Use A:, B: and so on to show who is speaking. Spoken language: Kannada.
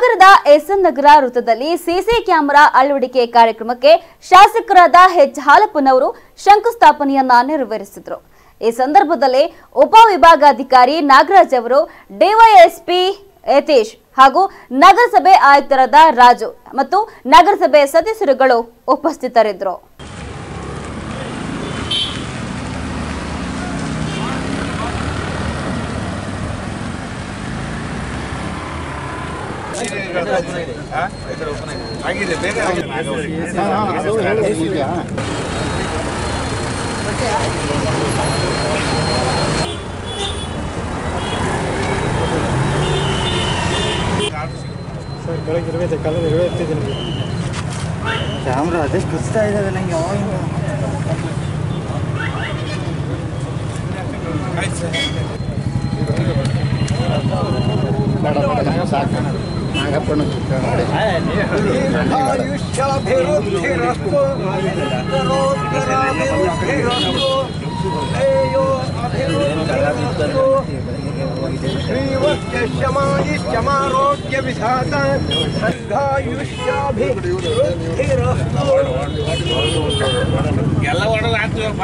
A: ನಗರದ ಎಸ್ಎನ್ ನಗರ ವೃತ್ತದಲ್ಲಿ ಸಿಸಿ ಕ್ಯಾಮೆರಾ ಅಳವಡಿಕೆ ಕಾರ್ಯಕ್ರಮಕ್ಕೆ ಶಾಸಕರಾದ ಎಚ್ ಹಾಲಪ್ಪನವರು ಶಂಕುಸ್ಥಾಪನೆಯನ್ನ ನೆರವೇರಿಸಿದರು. ಈ ಸಂದರ್ಭದಲ್ಲಿ ಉಪವಿಭಾಗಾಧಿಕಾರಿ ನಾಗರಾಜ್ ಅವರು, ಡಿವೈಎಸ್ಪಿ ಯತೀಶ್ ಹಾಗೂ ನಗರಸಭೆ ಆಯುಕ್ತರಾದ ರಾಜು ಮತ್ತು ನಗರಸಭೆ ಸದಸ್ಯರುಗಳು ಉಪಸ್ಥಿತರಿದ್ದರು.
B: ಸರ್ ಬೆಳಗ್ಗೆ ಇರಬೇಕು ಕಾಲದ ಇರುವೆ ಎತ್ತಿದ್ದೀನಿ
C: ಕ್ಯಾಮ್ರಾ ಅದೇ ಕುಸ್ತಾ ಇದ್ದಾವೆ ನಂಗೆ
D: ಯಾವಾಗ ಶ್ರೇಯೋ ಅಭಿವೃದ್ಧಿರಸ್ತು ಶ್ರೀವತ್ಯಶ್ಯಮಾಯಿಷ್ಯಮಾರೋಗ್ಯ ವಿಧಾತ ದೀರ್ಘಾಯುಷ್ಯಾಭಿವೃದ್ಧಿರಸ್ತು
E: ಎಲ್ಲ ಒಡೆದು ಹಾಕ್ತೀವಪ್ಪ